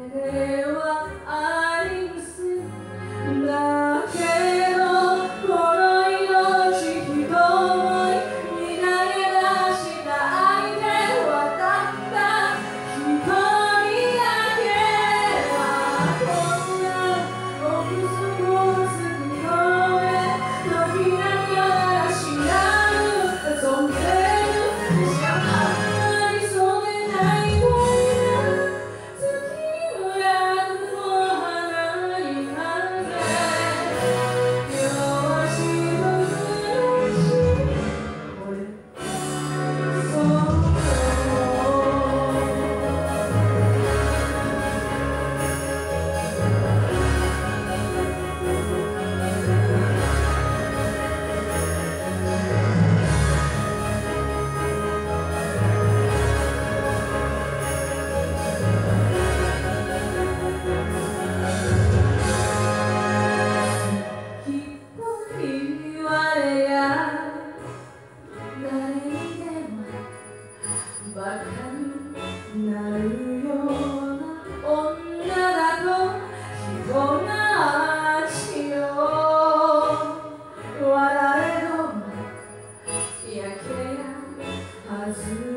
Amen. Show